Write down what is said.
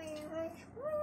Merry Christmas.